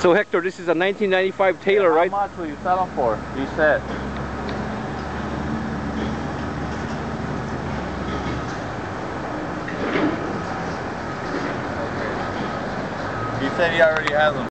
So Hector, this is a 1995 Taylor, right? How much will you sell them for? You said. He said he already has them.